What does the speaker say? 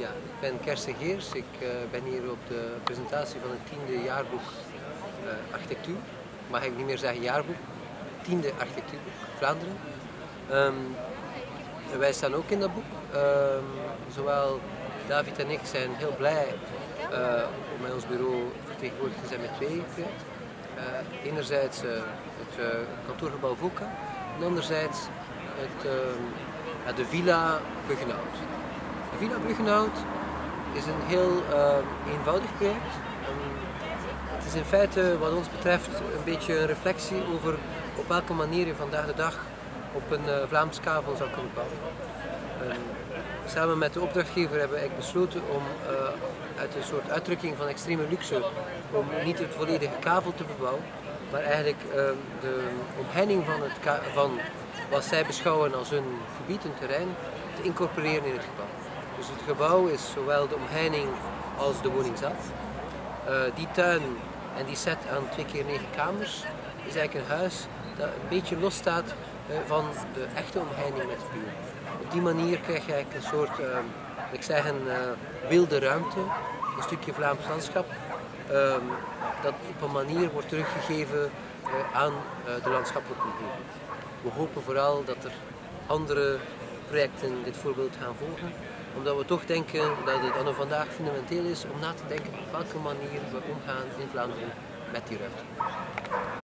Ja, ik ben Kersten Geers. Ik uh, ben hier op de presentatie van het tiende jaarboek uh, architectuur. Mag ik niet meer zeggen jaarboek. Tiende architectuurboek Vlaanderen. Um, wij staan ook in dat boek. Um, zowel David en ik zijn heel blij uh, om bij ons bureau vertegenwoordigd te zijn met twee projecten. enerzijds het kantoorgebouw VOCA en anderzijds het, ehm, de Villa Buggenhout. Villa Bruggenhout is een heel uh, eenvoudig project. Um, het is in feite wat ons betreft een beetje een reflectie over op welke manier je vandaag de dag op een uh, Vlaams kavel zou kunnen bouwen. Um, samen met de opdrachtgever hebben we besloten om uh, uit een soort uitdrukking van extreme luxe om niet het volledige kavel te bebouwen, maar eigenlijk uh, de omheining van, het van wat zij beschouwen als hun gebied, een terrein, te incorporeren in het gebouw. Dus het gebouw is zowel de omheining als de woning zelf. Uh, die tuin en die set aan twee keer negen kamers is eigenlijk een huis dat een beetje los staat uh, van de echte omheining met de buurt. Op die manier krijg je eigenlijk een soort, uh, ik zeg een wilde ruimte, een stukje Vlaams landschap, ehm, dat op een manier wordt teruggegeven aan de landschappelijke omgeving. We hopen vooral dat er andere projecten dit voorbeeld gaan volgen omdat we toch denken dat het anno vandaag fundamenteel is om na te denken op welke manier we omgaan in Vlaanderen met die ruimte.